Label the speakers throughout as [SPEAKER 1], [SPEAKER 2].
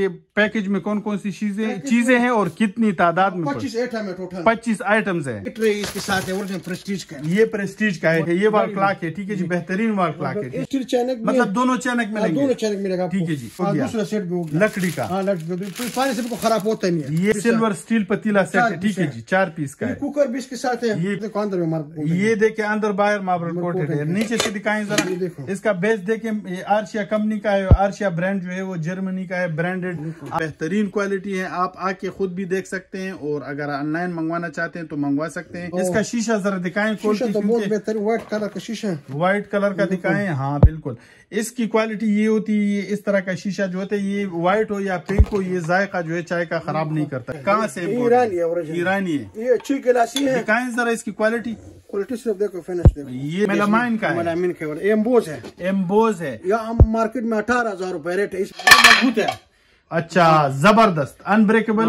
[SPEAKER 1] ये पैकेज में कौन कौन सी चीज़ें चीज़ें हैं और कितनी तादाद में
[SPEAKER 2] पच्चीस आइटम है टोटल
[SPEAKER 1] पच्चीस आइटम्स है।
[SPEAKER 2] ट्रे इसके साथ है प्रेस्टीज का
[SPEAKER 1] ये प्रेस्टीज का है ये वाल क्लाक है ठीक है जी बेहतरीन वाल क्लाक है
[SPEAKER 2] स्टील चैनक
[SPEAKER 1] मतलब दोनों चैनक
[SPEAKER 2] हाँ,
[SPEAKER 1] मिलेंगे
[SPEAKER 2] दोनों चैनक मिलेगा।
[SPEAKER 1] ठीक है जी, हो
[SPEAKER 2] हाँ। दूसरा सेट भी हो गया।
[SPEAKER 1] लकड़ी का।
[SPEAKER 2] हाँ लकड़ी का। तो पानी से खराब होता नहीं है।
[SPEAKER 1] ये सिल्वर स्टील पतीला सेट है ठीक है जी चार पीस का
[SPEAKER 2] कुकर भी इसके साथ है।
[SPEAKER 1] ये-
[SPEAKER 2] देखो अंदर में
[SPEAKER 1] ये देखे अंदर बाहर मार्बल कोटेड है। नीचे से दिखाएँ जरा।
[SPEAKER 2] देखो।
[SPEAKER 1] इसका बेस देखे आर्शिया कंपनी का है आर्शिया ब्रांड जो है वो जर्मनी का है ब्रांडेड बेहतरीन क्वालिटी है आप आके खुद भी देख सकते हैं और अगर ऑनलाइन मंगवाना चाहते हैं तो मंगवा सकते हैं। इसका शीशा जरा दिखाएँ
[SPEAKER 2] व्हाइट कलर का शीशा
[SPEAKER 1] व्हाइट कलर का दिखाएँ। हाँ बिल्कुल। इसकी क्वालिटी ये होती है इस तरह का शीशा जो होता है ये व्हाइट हो या पिंक हो ये जायका जो है चाय का खराब नहीं करता। कहाँ से
[SPEAKER 2] ईरानी है?
[SPEAKER 1] ईरानी है।
[SPEAKER 2] ये अच्छी गिलासी है।
[SPEAKER 1] दिखाएँ जरा इसकी क्वालिटी
[SPEAKER 2] क्वालिटी सिर्फ़ देखो फिनिश देखो।
[SPEAKER 1] ये मेलामाइन का है।
[SPEAKER 2] मेलामाइन के एम्बोज है।
[SPEAKER 1] एम्बोज है।
[SPEAKER 2] या मार्केट में अठारह हज़ार रूपए रेट है। मज़बूत है।
[SPEAKER 1] अच्छा ज़बरदस्त अनब्रेकेबल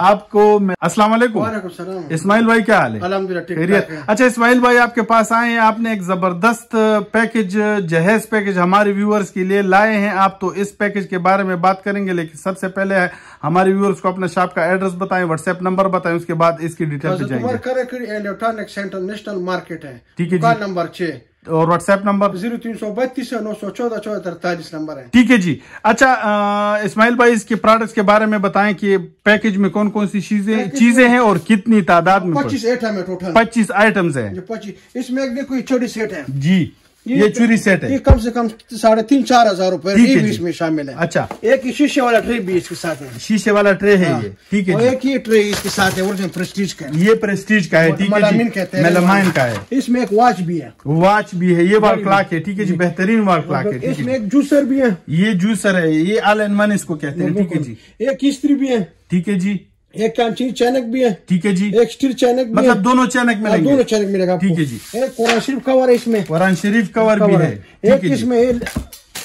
[SPEAKER 1] आपको अस्सलाम वालेकुम। इस्माइल भाई क्या हाल है? खैरियत। अच्छा इस्माइल भाई आपके पास आए हैं आपने एक ज़बरदस्त पैकेज जहेज पैकेज हमारे व्यूअर्स के लिए लाए हैं। आप तो इस पैकेज के बारे में बात करेंगे लेकिन सबसे पहले हमारे व्यूअर्स को अपने शॉप का एड्रेस बताएँ व्हाट्सएप नंबर बताएँ उसके बाद इसकी डिटेल पे जाएँगे।
[SPEAKER 2] इलेक्ट्रॉनिक सेंटर नेशनल मार्केट है।
[SPEAKER 1] ठीक है
[SPEAKER 2] नंबर छह।
[SPEAKER 1] और व्हाट्सएप नंबर
[SPEAKER 2] ज़ीरो तीन सौ बत्तीस नौ सौ चौदह चौदह तरतालीस नंबर है।
[SPEAKER 1] ठीक है जी। अच्छा इसमाइल भाई इसके प्रोडक्ट्स के बारे में बताएँ कि पैकेज में कौन कौन सी चीज़ें चीज़ें हैं और कितनी तादाद में
[SPEAKER 2] पच्चीस आइटम है टोटल
[SPEAKER 1] पच्चीस आइटम्स है।
[SPEAKER 2] पच्चीस। इसमें एक देखो छोटी सेट है।
[SPEAKER 1] जी। ये चूरी सेट है।
[SPEAKER 2] ये
[SPEAKER 1] है
[SPEAKER 2] कम से कम साढ़े तीन चार हज़ार रूपए ये
[SPEAKER 1] है।
[SPEAKER 2] इसमें शामिल है।
[SPEAKER 1] अच्छा।
[SPEAKER 2] एक ही शीशे वाला ट्रे भी इसके साथ है।
[SPEAKER 1] शीशे वाला ट्रे है ये। ठीक है
[SPEAKER 2] एक ही ट्रे इसके साथ है प्रेस्टीज का
[SPEAKER 1] ये प्रेस्टीज का है ठीक है
[SPEAKER 2] कहते हैं।
[SPEAKER 1] मेलामाइन का है।
[SPEAKER 2] इसमें एक वॉच भी है।
[SPEAKER 1] वॉच भी है। ये वाल क्लाक है ठीक है जी। बेहतरीन वाल क्लाक है
[SPEAKER 2] इसमें एक जूसर भी है।
[SPEAKER 1] ये जूसर है। ये आल इन इसको कहते हैं ठीक है जी।
[SPEAKER 2] एक इस्त्री भी है।
[SPEAKER 1] ठीक है जी।
[SPEAKER 2] एक कांची चैनक भी है।
[SPEAKER 1] ठीक है जी।
[SPEAKER 2] एक स्टील चैनक भी
[SPEAKER 1] मतलब
[SPEAKER 2] है।
[SPEAKER 1] दोनों चैनक
[SPEAKER 2] हाँ,
[SPEAKER 1] मिलेंगे
[SPEAKER 2] दोनों चैनक मिलेगा
[SPEAKER 1] ठीक है जी।
[SPEAKER 2] एक कुरान शरीफ कवर है इसमें।
[SPEAKER 1] कुरान शरीफ कवर भी है।
[SPEAKER 2] है। एक
[SPEAKER 1] है
[SPEAKER 2] इसमें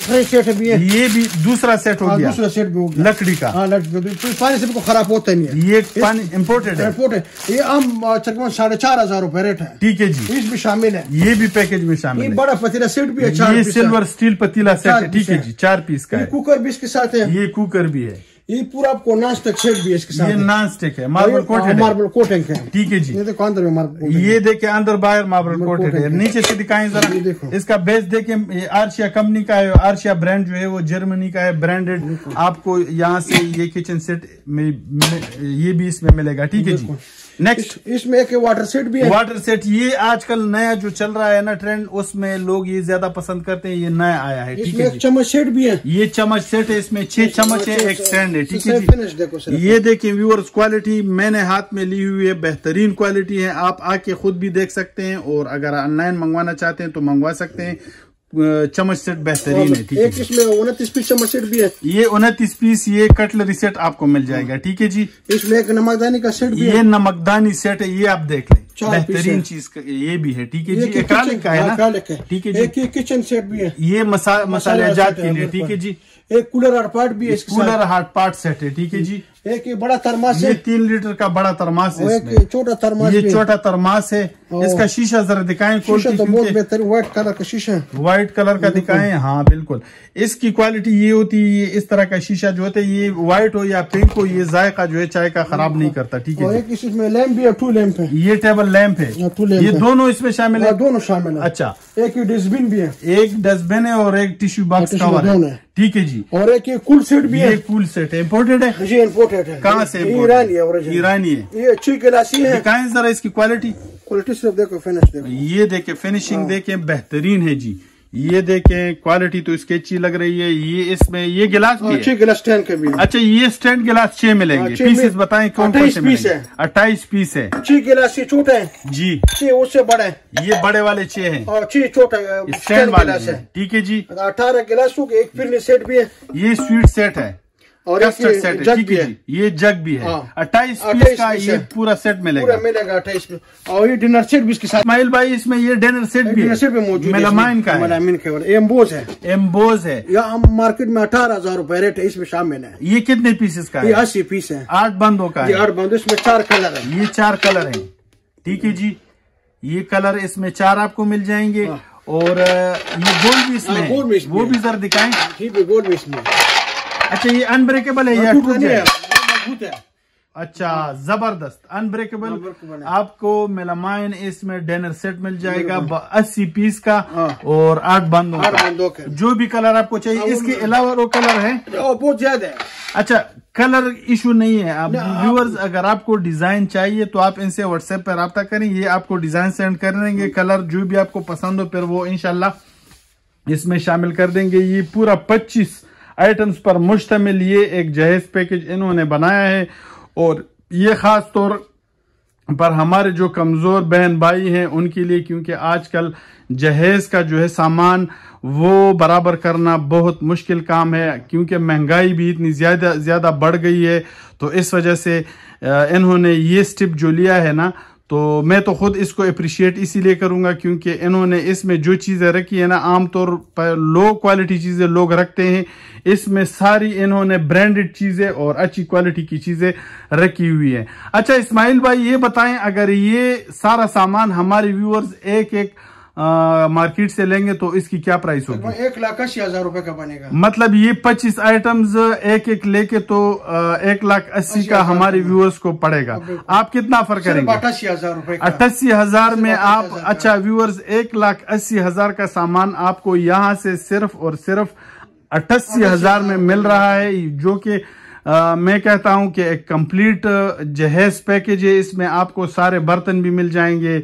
[SPEAKER 2] सेट भी है।
[SPEAKER 1] ये भी दूसरा सेट हो
[SPEAKER 2] हाँ,
[SPEAKER 1] गया।
[SPEAKER 2] दूसरा सेट भी हो गया।
[SPEAKER 1] लकड़ी का।
[SPEAKER 2] हाँ लड़की तो पानी से बिल्कुल खराब होता नहीं है।
[SPEAKER 1] ये पानी इम्पोर्टेड है।
[SPEAKER 2] है। ये आम तकरीबन साढ़े चार हज़ार रूपए रेट है।
[SPEAKER 1] ठीक है जी।
[SPEAKER 2] इसमें शामिल है।
[SPEAKER 1] ये भी पैकेज में शामिल है।
[SPEAKER 2] बड़ा पतीला सेट भी है
[SPEAKER 1] ये सिल्वर स्टील पतीला सेट है। ठीक है
[SPEAKER 2] है।
[SPEAKER 1] जी चार पीस का
[SPEAKER 2] का।
[SPEAKER 1] है।
[SPEAKER 2] कुकर भी इसके साथ है।
[SPEAKER 1] ये कुकर भी है।
[SPEAKER 2] ये पूरा आपको नॉन स्टिक सेट भी है इसके साथ
[SPEAKER 1] ये। नॉन स्टिक है। मार्बल कोटेड है
[SPEAKER 2] मार्बल कोटिंग है।
[SPEAKER 1] ठीक है जी।
[SPEAKER 2] ये देखो अंदर में मार्बल
[SPEAKER 1] ये देखिए अंदर बाहर मार्बल कोटेड है। नीचे से दिखाएँ जरा।
[SPEAKER 2] देखो।
[SPEAKER 1] इसका बेस देखिए ये आर्शिया कंपनी का है आर्शिया ब्रांड जो है वो जर्मनी का है ब्रांडेड आपको यहाँ से ये किचन सेट में- ये भी इसमें मिलेगा। ठीक है जी। नेक्स्ट
[SPEAKER 2] इसमें एक वाटर सेट भी है।
[SPEAKER 1] वाटर सेट ये आजकल नया जो चल रहा है ना ट्रेंड उसमें लोग ये ज़्यादा पसंद करते हैं ये नया आया है ठीक है
[SPEAKER 2] एक चम्मच सेट भी है।
[SPEAKER 1] ये चम्मच सेट है इसमें छह चम्मच है एक स्टैंड है ठीक है
[SPEAKER 2] देखो सिर्फ़।
[SPEAKER 1] ये देखें व्यूअर्स क्वालिटी मैंने हाथ में ली हुई है बेहतरीन क्वालिटी है आप आके खुद भी देख सकते हैं और अगर ऑनलाइन मंगवाना चाहते हैं तो मंगवा सकते हैं। चम्मच सेट बेहतरीन है ठीक है
[SPEAKER 2] इसमें उनतीस पीस चम्मच सेट भी है।
[SPEAKER 1] ये उनतीस पीस ये कटलरी सेट आपको मिल जाएगा ठीक है जी।
[SPEAKER 2] इसमें एक नमकदानी का सेट भी
[SPEAKER 1] ये
[SPEAKER 2] है।
[SPEAKER 1] नमकदानी सेट है ये आप देख लें। बेहतरीन चीज़ का- ये भी है ठीक है जी।
[SPEAKER 2] ही
[SPEAKER 1] एकालिक का है
[SPEAKER 2] हाँ,
[SPEAKER 1] ना
[SPEAKER 2] है।
[SPEAKER 1] ठीक है जी।
[SPEAKER 2] किचन सेट भी है।
[SPEAKER 1] ये मसा मसाले जात के लिए ठीक है जी।
[SPEAKER 2] एक कूलर और पार्ट भी है
[SPEAKER 1] कूलर हार्ट पार्ट सेट है ठीक है जी।
[SPEAKER 2] एक ये बड़ा थर्मास
[SPEAKER 1] ये
[SPEAKER 2] है
[SPEAKER 1] तीन लीटर का बड़ा थर्मास है
[SPEAKER 2] एक छोटा थर्मास
[SPEAKER 1] ये
[SPEAKER 2] है।
[SPEAKER 1] छोटा थर्मास है। इसका शीशा जरा दिखाएँ
[SPEAKER 2] शीशा तो बहुत बेहतर व्हाइट कलर का शीशा है।
[SPEAKER 1] व्हाइट कलर का दिखाएँ। हाँ बिल्कुल। इसकी क्वालिटी ये होती है इस तरह का शीशा जो होता है ये व्हाइट हो या पिंक हो ये जायका जो है चाय का खराब नहीं करता ठीक है
[SPEAKER 2] इसमें लैम्प भी है टू लैम्प है।
[SPEAKER 1] ये टेबल लैम्प है।
[SPEAKER 2] हाँ,
[SPEAKER 1] ये दोनों इसमें शामिल है?
[SPEAKER 2] दोनों शामिल है।
[SPEAKER 1] अच्छा।
[SPEAKER 2] एक ये डस्टबिन भी है।
[SPEAKER 1] एक डस्टबिन है और एक टिश्यू बॉक्स कवर है।
[SPEAKER 2] है।
[SPEAKER 1] ठीक है जी।
[SPEAKER 2] और एक कूल सेट भी है।
[SPEAKER 1] कूल सेट है। इम्पोर्टेड है?
[SPEAKER 2] इम्पोर्टेड है।
[SPEAKER 1] कहाँ से
[SPEAKER 2] ईरानी है?
[SPEAKER 1] ईरानी है।
[SPEAKER 2] ये अच्छी गिलासी है।
[SPEAKER 1] दिखाएँ जरा इसकी क्वालिटी
[SPEAKER 2] क्वालिटी सिर्फ़ देखो फिनिश देखो।
[SPEAKER 1] ये देखे फिनिशिंग देखे बेहतरीन है जी। ये देखें क्वालिटी तो इसकी अच्छी लग रही है। ये इसमें ये गिलास भी
[SPEAKER 2] अच्छी
[SPEAKER 1] है
[SPEAKER 2] गिलास स्टैंड के भी
[SPEAKER 1] अच्छा ये स्टैंड गिलास छह मिलेंगे।
[SPEAKER 2] हाँ, छह
[SPEAKER 1] पीसेस बताएँ कौन कौन
[SPEAKER 2] 28
[SPEAKER 1] से
[SPEAKER 2] पीस है।
[SPEAKER 1] अट्ठाईस पीस है।
[SPEAKER 2] अच्छी गिलास ये छोटा है।
[SPEAKER 1] जी।
[SPEAKER 2] ये उससे बड़े
[SPEAKER 1] ये बड़े वाले छह हैं।
[SPEAKER 2] और अच्छी छोटा है,
[SPEAKER 1] स्टैंड
[SPEAKER 2] स्टैंड
[SPEAKER 1] वाले है। ठीक है जी।
[SPEAKER 2] अठारह गिलासों के एक फिरनी सेट भी है।
[SPEAKER 1] ये स्वीट सेट है।
[SPEAKER 2] और एक
[SPEAKER 1] सेट है
[SPEAKER 2] जग
[SPEAKER 1] ठीक
[SPEAKER 2] भी
[SPEAKER 1] है। ये जग भी है।
[SPEAKER 2] हाँ।
[SPEAKER 1] अट्ठाईस पीस का ये पूरा सेट मिलेगा
[SPEAKER 2] पूरा
[SPEAKER 1] मिलेगा
[SPEAKER 2] अट्ठाईस में और ये डिनर सेट भी इसके साथ
[SPEAKER 1] इस्माइल भाई इसमें ये डिनर सेट भी
[SPEAKER 2] सेट भी
[SPEAKER 1] है।
[SPEAKER 2] मौजूद
[SPEAKER 1] मेलामाइन का है।
[SPEAKER 2] मेलामाइन के एम्बोज है।
[SPEAKER 1] एम्बोज है।
[SPEAKER 2] या हम मार्केट में अठारह हज़ार रूपए रेट है इसमें शामिल है।
[SPEAKER 1] ये कितने पीसेस का
[SPEAKER 2] ये अस्सी पीस है।
[SPEAKER 1] आठ बंदों का है।
[SPEAKER 2] आठ बंद इसमें चार कलर है।
[SPEAKER 1] ये चार कलर है। ठीक है जी। ये कलर इसमें चार आपको मिल जाएँगे।
[SPEAKER 2] हाँ।
[SPEAKER 1] और ये गोल भी इसमें
[SPEAKER 2] हाँ,
[SPEAKER 1] है
[SPEAKER 2] गोल भी इसमें
[SPEAKER 1] वो भी जरा दिखाएँ।
[SPEAKER 2] ठीक है गोल भी इसमें
[SPEAKER 1] अच्छा ये अनब्रेकेबल है या टूट
[SPEAKER 2] है मज़बूत है।
[SPEAKER 1] अच्छा ज़बरदस्त। अनब्रेकेबल आपको मेलामाइन इसमें डिनर सेट मिल जाएगा अस्सी पीस का
[SPEAKER 2] हाँ।
[SPEAKER 1] और आठ बंदों
[SPEAKER 2] आठ
[SPEAKER 1] का।
[SPEAKER 2] बंदों के।
[SPEAKER 1] जो भी कलर आपको चाहिए
[SPEAKER 2] हाँ,
[SPEAKER 1] इसके अलावा वो कलर है।
[SPEAKER 2] बहुत ज़्यादा है।
[SPEAKER 1] अच्छा कलर इशू नहीं है। आप व्यूअर्स अगर आपको डिज़ाइन चाहिए तो आप इनसे व्हाट्सएप पर रब्ता करें। ये आपको डिज़ाइन सेंड कर देंगे। कलर जो भी आपको पसंद हो फिर वो इनशाला इसमें शामिल कर देंगे। ये पूरा 25 आइटम्स पर मुश्तमिल ये एक जहेज पैकेज इन्होंने बनाया है और ये खास तौर पर हमारे जो कमज़ोर बहन भाई हैं, उनके लिए क्योंकि आजकल जहेज का जो है सामान वो बराबर करना बहुत मुश्किल काम है, क्योंकि महँगाई भी इतनी ज़्यादा ज़्यादा बढ़ गई है। तो इस वजह से इन्होंने ये स्टेप जो लिया है ना तो मैं तो खुद इसको अप्रिशिएट इसीलिए करूँगा क्योंकि इन्होंने इसमें जो चीज़ें रखी है ना, आमतौर पर लो क्वालिटी चीज़ें लोग रखते हैं। इसमें सारी इन्होंने ब्रांडेड चीज़ें और अच्छी क्वालिटी की चीज़ें रखी हुई है। अच्छा इस्माइल भाई, ये बताएँ, अगर ये सारा सामान हमारे व्यूअर्स एक एक मार्केट से लेंगे तो इसकी क्या प्राइस होगी?
[SPEAKER 2] एक लाख अस्सी हज़ार रूपए का बनेगा।
[SPEAKER 1] मतलब ये 25 आइटम्स एक एक लेके तो एक लाख अस्सी का हमारे व्यूअर्स को पड़ेगा। आप कितना फ़र्क करेंगे?
[SPEAKER 2] अट्ठासी हज़ार रुपए
[SPEAKER 1] अट्ठासी हज़ार में आप अच्छा व्यूअर्स एक लाख अस्सी हज़ार का सामान आपको यहाँ से सिर्फ़ और सिर्फ़ अट्ठासी हज़ार में मिल रहा है जो कि अ, मैं कहता हूँ कि एक कंप्लीट जहेज पैकेज है। इसमें आपको सारे बर्तन भी मिल जाएँगे।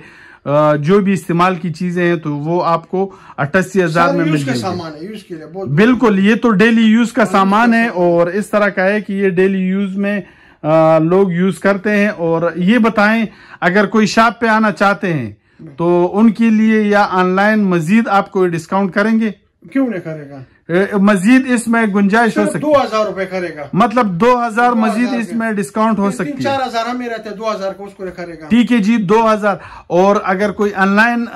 [SPEAKER 1] जो भी इस्तेमाल की चीज़ें हैं तो वो आपको अट्ठासी हज़ार में मिल जाएँगे।
[SPEAKER 2] सामान है यूज़ के लिए बहुत
[SPEAKER 1] बिल्कुल ये तो डेली यूज़ का सामान है और इस तरह का है कि ये डेली यूज़ में लोग यूज़ करते हैं। और ये बताएँ अगर कोई शॉप पे आना चाहते हैं तो उनके लिए या ऑनलाइन मजीद आप कोई डिस्काउंट करेंगे?
[SPEAKER 2] क्यों नहीं करेगा?
[SPEAKER 1] मजीद इसमें गुंजाइश हो सकती
[SPEAKER 2] दो हज़ार रूपए करेगा।
[SPEAKER 1] मतलब दो हज़ार मजीद इसमें डिस्काउंट हो सकती है।
[SPEAKER 2] चार हज़ार हमें रहते हैं दो हज़ार का उसको करेगा।
[SPEAKER 1] ठीक है जी दो हज़ार। और अगर कोई ऑनलाइन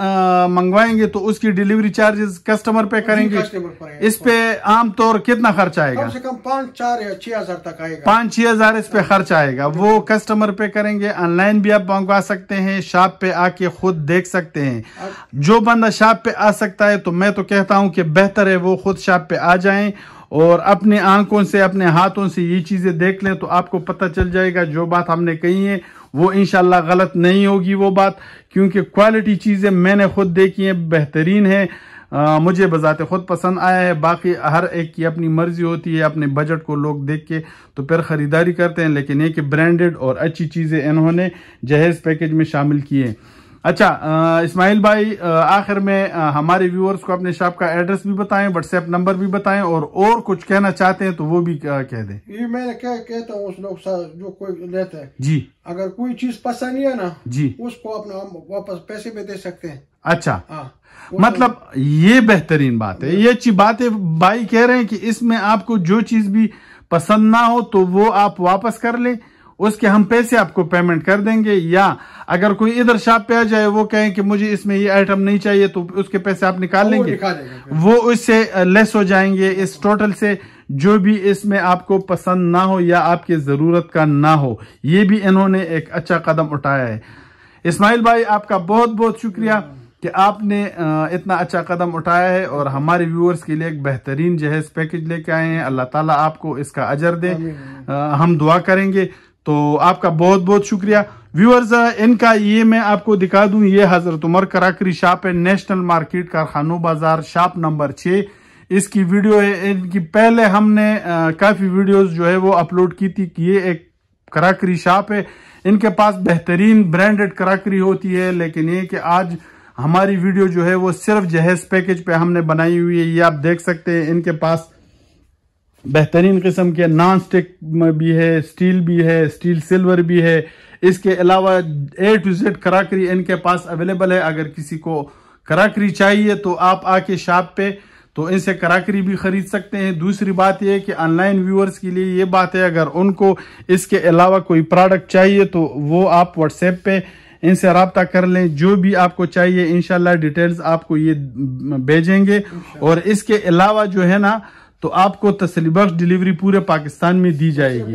[SPEAKER 1] मंगवाएँगे तो उसकी डिलीवरी चार्जेस कस्टमर पे करेंगे।
[SPEAKER 2] पर
[SPEAKER 1] इस पे आमतौर कितना खर्च आएगा?
[SPEAKER 2] कम से कम पाँच चार या छह हज़ार तक आएगा।
[SPEAKER 1] पाँच छह हज़ार इस पे खर्च आएगा। वो कस्टमर पे करेंगे। ऑनलाइन भी आप मंगवा सकते हैं शॉप पे आके खुद देख सकते हैं। जो बंदा शॉप पे आ सकता है तो मैं तो कहता हूँ कि बेहतर है वो खुद शॉप पे आ जाएँ और अपने आँखों से अपने हाथों से ये चीज़ें देख लें तो आपको पता चल जाएगा जो बात हमने कही है वो इंशाल्लाह गलत नहीं होगी वो बात क्योंकि क्वालिटी चीज़ें मैंने खुद देखी है बेहतरीन है। अ, मुझे बजाते खुद पसंद आया है बाकी हर एक की अपनी मर्ज़ी होती है अपने बजट को लोग देख के तो फिर खरीदारी करते हैं लेकिन ये कि ब्रांडेड और अच्छी चीज़ें इन्होंने जहेज पैकेज में शामिल किए अच्छा इस्माइल भाई आखिर में अ, हमारे व्यूअर्स को अपने शॉप का एड्रेस भी बताएँ व्हाट्सएप नंबर भी बताएँ और और कुछ कहना चाहते हैं तो वो भी अ, कह दें।
[SPEAKER 2] ये मैं क्या कहता हूँ उस लोग जो कोई लेता है।
[SPEAKER 1] जी।
[SPEAKER 2] अगर कोई चीज़ पसंद नहीं है ना
[SPEAKER 1] जी।
[SPEAKER 2] उसको अपना वापस पैसे भी दे सकते हैं।
[SPEAKER 1] अच्छा।
[SPEAKER 2] हाँ।
[SPEAKER 1] मतलब ये बेहतरीन बात है। ये अच्छी बात है। भाई कह रहे हैं कि इसमें आपको जो चीज़ भी पसंद ना हो तो वो आप वापस कर ले। उसके हम पैसे आपको पेमेंट कर देंगे या अगर कोई इधर शॉप पे आ जाए वो कहें कि मुझे इसमें ये आइटम नहीं चाहिए तो उसके पैसे आप निकाल लेंगे। वो उससे लेस हो जाएँगे। इस टोटल से जो भी इसमें आपको पसंद ना हो या आपकी ज़रूरत का ना हो ये भी इन्होंने एक अच्छा कदम उठाया है। इस्माइल भाई आपका बहुत बहुत शुक्रिया कि आपने इतना अच्छा कदम उठाया है और हमारे व्यूअर्स के लिए एक बेहतरीन जहेज पैकेज लेके आए हैं। अल्लाह ताला आपको इसका अजर दे। हम दुआ करेंगे। तो आपका बहुत बहुत शुक्रिया। व्यूअर्स इनका ये मैं आपको दिखा दूँ, ये हज़रत उमर कराकरी शॉप है national market Karkhano Bazaar shop number छः इसकी वीडियो है, इनकी पहले हमने काफ़ी वीडियोस जो है वो अपलोड की थी कि ये एक कराकरी शॉप है। इनके पास बेहतरीन ब्रांडेड कराकरी होती है, लेकिन ये कि आज हमारी वीडियो जो है वो सिर्फ़ जहेज पैकेज पे हमने बनाई हुई है, ये आप देख सकते हैं, इनके पास बेहतरीन किस्म के नॉन स्टिक भी है स्टील भी है स्टील सिल्वर भी है। इसके अलावा ए टू जेड कराकरी इनके पास अवेलेबल है। अगर किसी को कराकरी चाहिए तो आप आके शॉप पे तो इनसे कराकरी भी खरीद सकते हैं। दूसरी बात यह कि ऑनलाइन व्यूअर्स के लिए ये बात है, अगर उनको इसके अलावा कोई प्रोडक्ट चाहिए तो वो आप व्हाट्सएप पे इनसे रबता कर लें। जो भी आपको चाहिए इनशाला डिटेल्स आपको ये भेजेंगे। और इसके अलावा जो है ना तो आपको तसली बख्श डिलीवरी पूरे पाकिस्तान में दी जाएगी।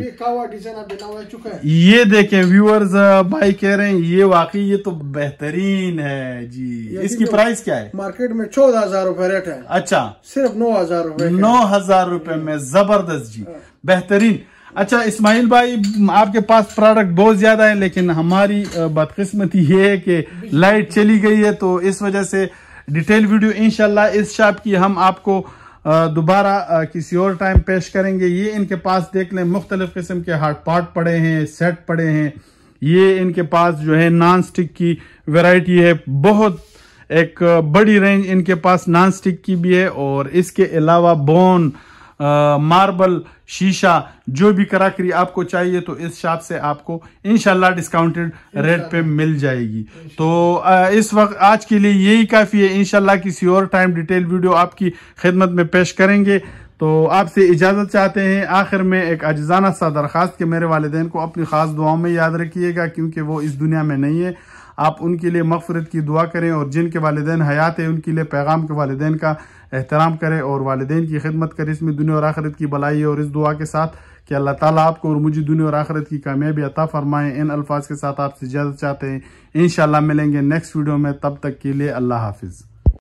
[SPEAKER 2] ये है है।
[SPEAKER 1] देखें व्यूअर्स भाई कह रहे हैं ये वाकई ये तो बेहतरीन है जी। इसकी प्राइस क्या है?
[SPEAKER 2] मार्केट में चौदह हज़ार रूपए रेट है।
[SPEAKER 1] अच्छा।
[SPEAKER 2] सिर्फ़ नौ हज़ार रूपए
[SPEAKER 1] नौ हज़ार रूपए में ज़बरदस्त जी। बेहतरीन। अच्छा इस्माइल भाई आपके पास प्रोडक्ट बहुत ज़्यादा है लेकिन हमारी बदकिस्मती ये है कि लाइट चली गई है तो इस वजह से डिटेल वीडियो इनशाला इस शॉप की हम आपको दोबारा किसी और टाइम पेश करेंगे। ये इनके पास देख लें, मुख्तलिफ़ किस्म के हार्ट पार्ट पड़े हैं सेट पड़े हैं। ये इनके पास जो है नॉन स्टिक की वैरायटी है। बहुत एक बड़ी रेंज इनके पास नॉन स्टिक की भी है और इसके अलावा बोन मार्बल शीशा जो भी कराकरी आपको चाहिए तो इस शॉप से आपको इनशाला डिस्काउंटेड रेट पे मिल जाएगी। तो अ, इस वक्त आज के लिए यही काफ़ी है। इनशाला किसी और टाइम डिटेल वीडियो आपकी खिदमत में पेश करेंगे। तो आपसे इजाज़त चाहते हैं। आखिर में एक अजाना सा दरखास्त के मेरे वालदेन को अपनी खास दुआओं में याद रखिएगा क्योंकि वो इस दुनिया में नहीं है। आप उनके लिए मफफरत की दुआ करें और जिनके वालदे हयात है, उनके लिए पैगाम के वालदे का एहतराम करें और वालदे की खिदमत करें। इसमें दुनिया और आखिरत की भलाई और इस दुआ के साथ कि अल्लाह ताला आपको और मुझे दुनिया और आखिरत की कामयाबी अता फरमाएँ। इन अल्फाज के साथ आपसे इजाज़त चाहते हैं। इन मिलेंगे नेक्स्ट वीडियो में। तब तक के लिए अल्लाह हाफिज़।